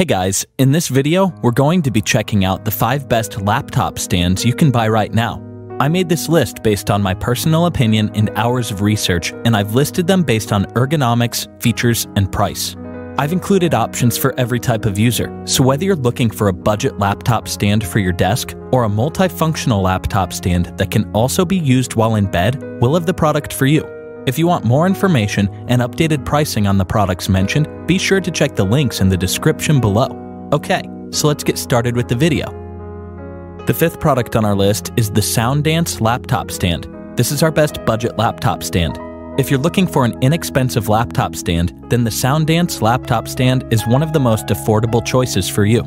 Hey guys, in this video, we're going to be checking out the 5 best laptop stands you can buy right now. I made this list based on my personal opinion and hours of research, and I've listed them based on ergonomics, features, and price. I've included options for every type of user, so whether you're looking for a budget laptop stand for your desk or a multifunctional laptop stand that can also be used while in bed, we'll have the product for you. If you want more information and updated pricing on the products mentioned, be sure to check the links in the description below. Okay, so let's get started with the video. The fifth product on our list is the Soundance Laptop Stand. This is our best budget laptop stand. If you're looking for an inexpensive laptop stand, then the Soundance Laptop Stand is one of the most affordable choices for you.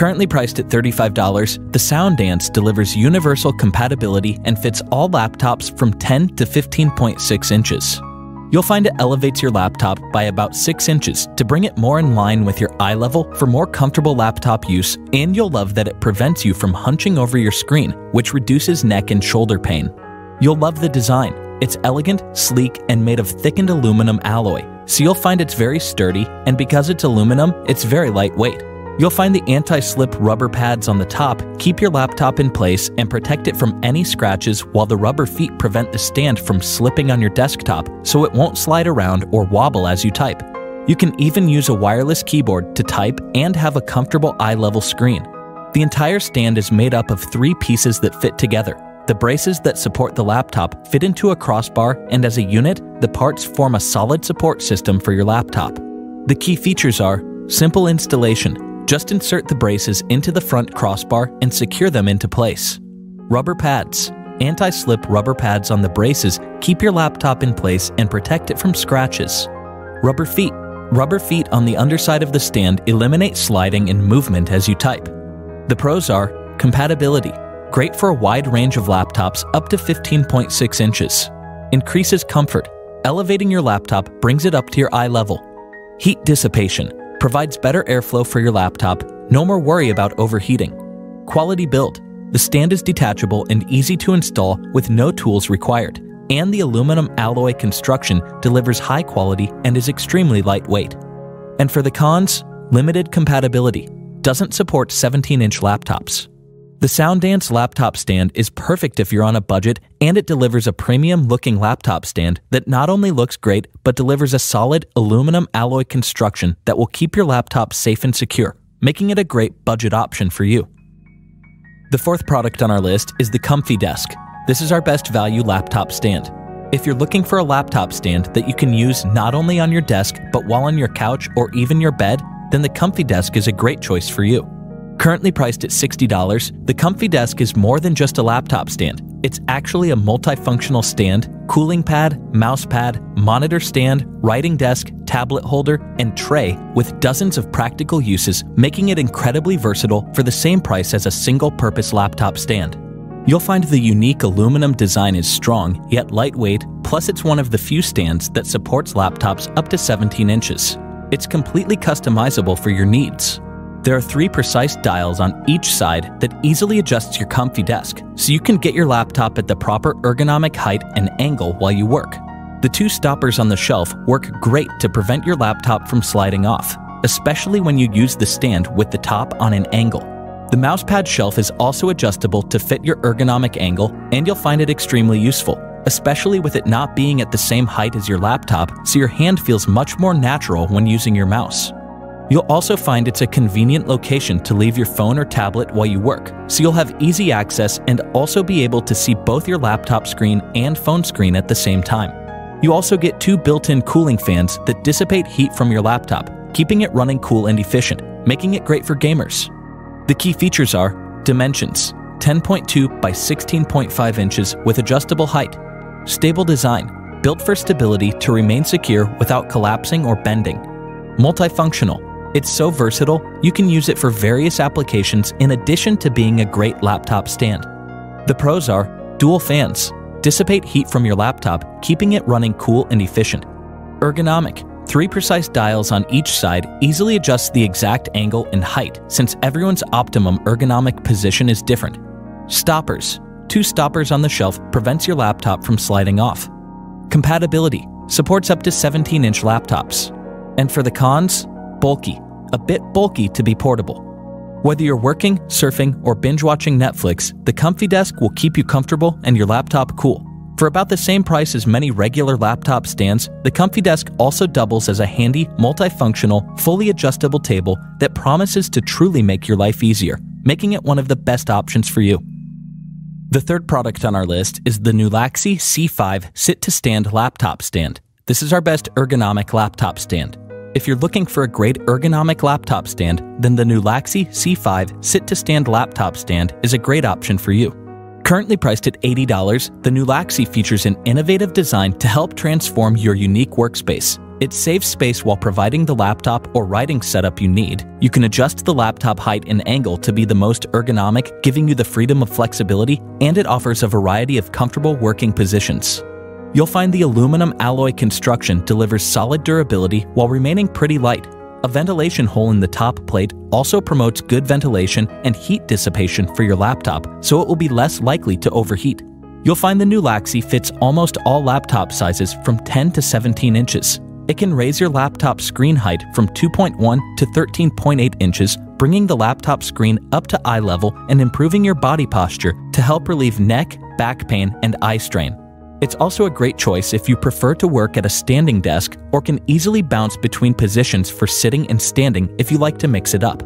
Currently priced at $35, the Soundance delivers universal compatibility and fits all laptops from 10 to 15.6 inches. You'll find it elevates your laptop by about 6 inches to bring it more in line with your eye level for more comfortable laptop use, and you'll love that it prevents you from hunching over your screen, which reduces neck and shoulder pain. You'll love the design. It's elegant, sleek, and made of thickened aluminum alloy, so you'll find it's very sturdy, and because it's aluminum, it's very lightweight. You'll find the anti-slip rubber pads on the top keep your laptop in place and protect it from any scratches while the rubber feet prevent the stand from slipping on your desktop so it won't slide around or wobble as you type. You can even use a wireless keyboard to type and have a comfortable eye-level screen. The entire stand is made up of three pieces that fit together. The braces that support the laptop fit into a crossbar, and as a unit, the parts form a solid support system for your laptop. The key features are simple installation, just insert the braces into the front crossbar and secure them into place. Rubber pads. Anti-slip rubber pads on the braces keep your laptop in place and protect it from scratches. Rubber feet. Rubber feet on the underside of the stand eliminate sliding and movement as you type. The pros are compatibility, great for a wide range of laptops up to 15.6 inches. Increases comfort, elevating your laptop brings it up to your eye level. Heat dissipation, provides better airflow for your laptop, no more worry about overheating. Quality build. The stand is detachable and easy to install with no tools required, and the aluminum alloy construction delivers high quality and is extremely lightweight. And for the cons, limited compatibility, doesn't support 17 inch laptops. The Soundance laptop stand is perfect if you're on a budget and it delivers a premium looking laptop stand that not only looks great but delivers a solid aluminum alloy construction that will keep your laptop safe and secure, making it a great budget option for you. The fourth product on our list is the Comfy Desk. This is our best value laptop stand. If you're looking for a laptop stand that you can use not only on your desk but while on your couch or even your bed, then the Comfy Desk is a great choice for you. Currently priced at $60, the Comfy Desk is more than just a laptop stand. It's actually a multifunctional stand, cooling pad, mouse pad, monitor stand, writing desk, tablet holder, and tray with dozens of practical uses, making it incredibly versatile for the same price as a single purpose laptop stand. You'll find the unique aluminum design is strong, yet lightweight, plus it's one of the few stands that supports laptops up to 17 inches. It's completely customizable for your needs. There are three precise dials on each side that easily adjusts your comfy desk, so you can get your laptop at the proper ergonomic height and angle while you work. The two stoppers on the shelf work great to prevent your laptop from sliding off, especially when you use the stand with the top on an angle. The mousepad shelf is also adjustable to fit your ergonomic angle, and you'll find it extremely useful, especially with it not being at the same height as your laptop, so your hand feels much more natural when using your mouse. You'll also find it's a convenient location to leave your phone or tablet while you work, so you'll have easy access and also be able to see both your laptop screen and phone screen at the same time. You also get two built-in cooling fans that dissipate heat from your laptop, keeping it running cool and efficient, making it great for gamers. The key features are dimensions 10.2 by 16.5 inches with adjustable height, stable design, built for stability to remain secure without collapsing or bending, multifunctional, it's so versatile, you can use it for various applications in addition to being a great laptop stand. The pros are dual fans, dissipate heat from your laptop, keeping it running cool and efficient. Ergonomic, three precise dials on each side easily adjust the exact angle and height since everyone's optimum ergonomic position is different. Stoppers, two stoppers on the shelf prevents your laptop from sliding off. Compatibility, supports up to 17 inch laptops. And for the cons, bulky, a bit bulky to be portable. Whether you're working, surfing, or binge watching Netflix, the Comfy Desk will keep you comfortable and your laptop cool. For about the same price as many regular laptop stands, the Comfy Desk also doubles as a handy, multifunctional, fully adjustable table that promises to truly make your life easier, making it one of the best options for you. The third product on our list is the Nulaxy C5 Sit to Stand Laptop Stand. This is our best ergonomic laptop stand. If you're looking for a great ergonomic laptop stand, then the Nulaxy C5 Sit to Stand Laptop Stand is a great option for you. Currently priced at $80, the Nulaxy features an innovative design to help transform your unique workspace. It saves space while providing the laptop or writing setup you need. You can adjust the laptop height and angle to be the most ergonomic, giving you the freedom of flexibility, and it offers a variety of comfortable working positions. You'll find the aluminum alloy construction delivers solid durability while remaining pretty light. A ventilation hole in the top plate also promotes good ventilation and heat dissipation for your laptop, so it will be less likely to overheat. You'll find the Nulaxy fits almost all laptop sizes from 10 to 17 inches. It can raise your laptop screen height from 2.1 to 13.8 inches, bringing the laptop screen up to eye level and improving your body posture to help relieve neck, back pain, and eye strain. It's also a great choice if you prefer to work at a standing desk or can easily bounce between positions for sitting and standing if you like to mix it up.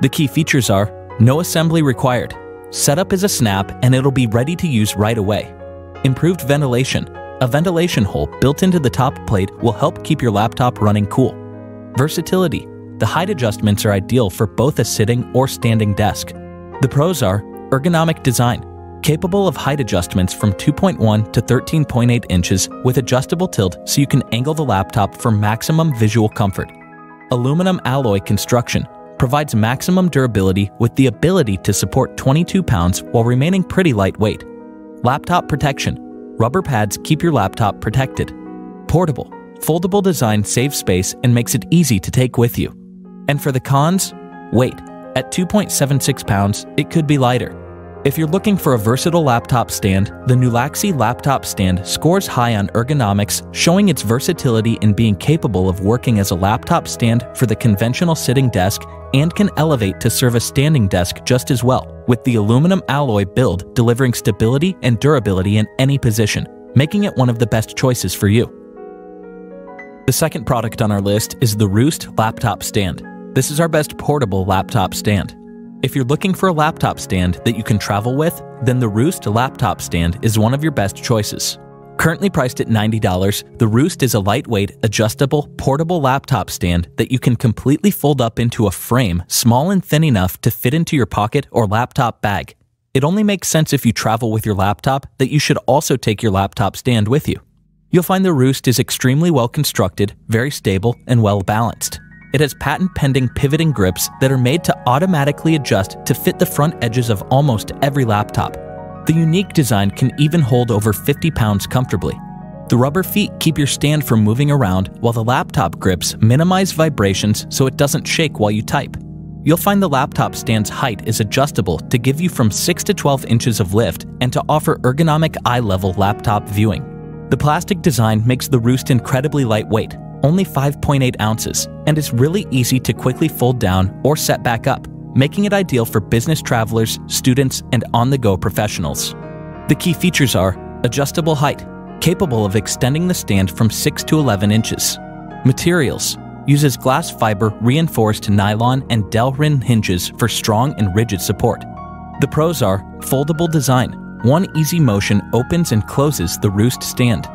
The key features are no assembly required, setup is a snap and it'll be ready to use right away. Improved ventilation, a ventilation hole built into the top plate will help keep your laptop running cool. Versatility, the height adjustments are ideal for both a sitting or standing desk. The pros are ergonomic design, capable of height adjustments from 2.1 to 13.8 inches with adjustable tilt so you can angle the laptop for maximum visual comfort. Aluminum alloy construction provides maximum durability with the ability to support 22 pounds while remaining pretty lightweight. Laptop protection rubber pads keep your laptop protected. Portable foldable design saves space and makes it easy to take with you. And for the cons, weight. At 2.76 pounds, it could be lighter. If you're looking for a versatile laptop stand, the Nulaxy laptop stand scores high on ergonomics, showing its versatility in being capable of working as a laptop stand for the conventional sitting desk and can elevate to serve a standing desk just as well, with the aluminum alloy build delivering stability and durability in any position, making it one of the best choices for you. The second product on our list is the Roost Laptop Stand. This is our best portable laptop stand. If you're looking for a laptop stand that you can travel with, then the Roost laptop stand is one of your best choices. Currently priced at $90, the Roost is a lightweight, adjustable, portable laptop stand that you can completely fold up into a frame small and thin enough to fit into your pocket or laptop bag. It only makes sense if you travel with your laptop that you should also take your laptop stand with you. You'll find the Roost is extremely well constructed, very stable, and well balanced. It has patent pending pivoting grips that are made to automatically adjust to fit the front edges of almost every laptop. The unique design can even hold over 50 pounds comfortably. The rubber feet keep your stand from moving around, while the laptop grips minimize vibrations so it doesn't shake while you type. You'll find the laptop stand's height is adjustable to give you from 6 to 12 inches of lift and to offer ergonomic eye level laptop viewing. The plastic design makes the Roost incredibly lightweight, only 5.8 ounces, and is really easy to quickly fold down or set back up, making it ideal for business travelers, students, and on the go professionals. The key features are adjustable height, capable of extending the stand from 6 to 11 inches. Materials uses glass fiber reinforced nylon and Delrin hinges for strong and rigid support. The pros are foldable design. One easy motion opens and closes the roost stand.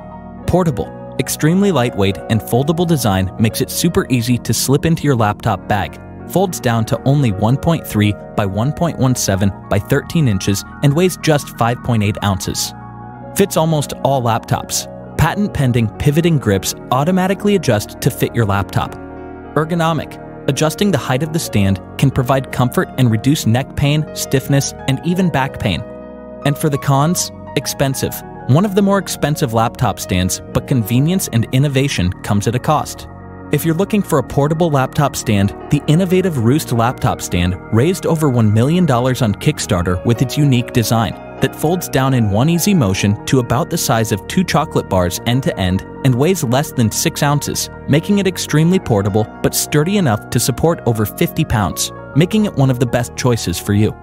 Portable Extremely lightweight and foldable design makes it super easy to slip into your laptop bag. Folds down to only 1.3 by 1.17 by 13 inches and weighs just 5.8 ounces. Fits almost all laptops. Patent pending pivoting grips automatically adjust to fit your laptop. Ergonomic. Adjusting the height of the stand can provide comfort and reduce neck pain, stiffness, and even back pain. And for the cons, expensive. One of the more expensive laptop stands, but convenience and innovation comes at a cost. If you're looking for a portable laptop stand, the innovative Roost laptop stand raised over $1 million on Kickstarter with its unique design that folds down in one easy motion to about the size of two chocolate bars end to end and weighs less than 6 ounces, making it extremely portable but sturdy enough to support over 50 pounds, making it one of the best choices for you.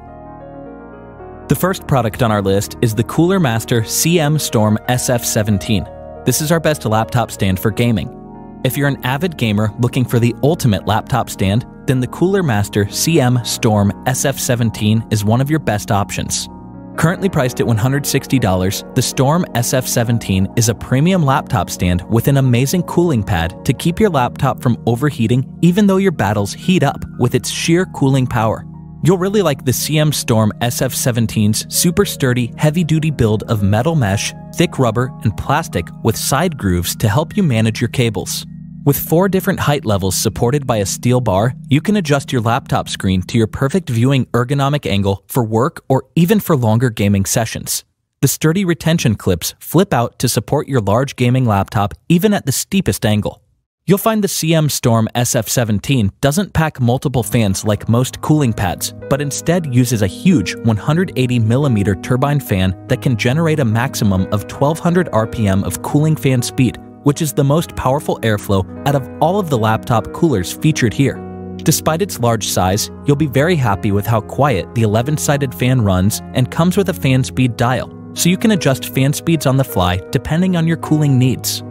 The first product on our list is the Cooler Master CM Storm SF17. This is our best laptop stand for gaming. If you're an avid gamer looking for the ultimate laptop stand, then the Cooler Master CM Storm SF17 is one of your best options. Currently priced at $160, the Storm SF17 is a premium laptop stand with an amazing cooling pad to keep your laptop from overheating even though your battles heat up with its sheer cooling power. You'll really like the CM Storm SF17's super sturdy, heavy duty build of metal mesh, thick rubber, and plastic with side grooves to help you manage your cables. With four different height levels supported by a steel bar, you can adjust your laptop screen to your perfect viewing ergonomic angle for work or even for longer gaming sessions. The sturdy retention clips flip out to support your large gaming laptop even at the steepest angle. You'll find the CM Storm SF17 doesn't pack multiple fans like most cooling pads, but instead uses a huge 180mm turbine fan that can generate a maximum of 1200 RPM of cooling fan speed, which is the most powerful airflow out of all of the laptop coolers featured here. Despite its large size, you'll be very happy with how quiet the 11-sided fan runs and comes with a fan speed dial, so you can adjust fan speeds on the fly depending on your cooling needs.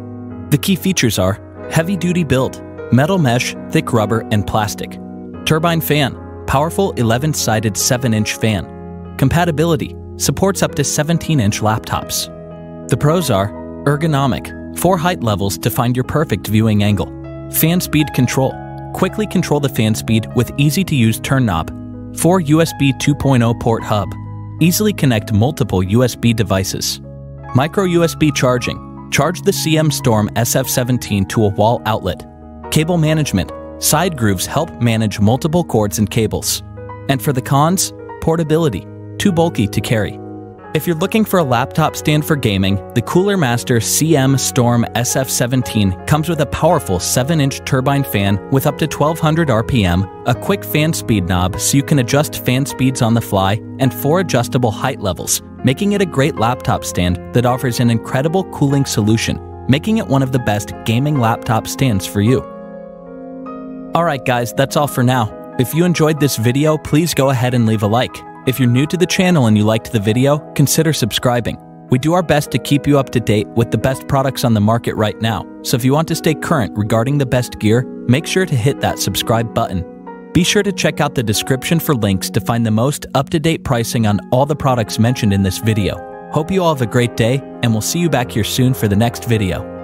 The key features are Heavy duty build, metal mesh, thick rubber, and plastic. Turbine fan, powerful 11 sided 7 inch fan. Compatibility, supports up to 17 inch laptops. The pros are ergonomic, four height levels to find your perfect viewing angle. Fan speed control, quickly control the fan speed with easy to use turn knob. 4 USB 2.0 port hub, easily connect multiple USB devices. Micro USB charging, Charge the CM Storm SF17 to a wall outlet. Cable management. Side grooves help manage multiple cords and cables. And for the cons, portability. Too bulky to carry. If you're looking for a laptop stand for gaming, the Cooler Master CM Storm SF17 comes with a powerful 7-inch turbine fan with up to 1200 RPM, a quick fan speed knob so you can adjust fan speeds on the fly, and four adjustable height levels, making it a great laptop stand that offers an incredible cooling solution, making it one of the best gaming laptop stands for you. Alright guys, that's all for now. If you enjoyed this video, please go ahead and leave a like. If you're new to the channel and you liked the video, consider subscribing. We do our best to keep you up to date with the best products on the market right now, so if you want to stay current regarding the best gear, make sure to hit that subscribe button. Be sure to check out the description for links to find the most up-to-date pricing on all the products mentioned in this video. Hope you all have a great day, and we'll see you back here soon for the next video.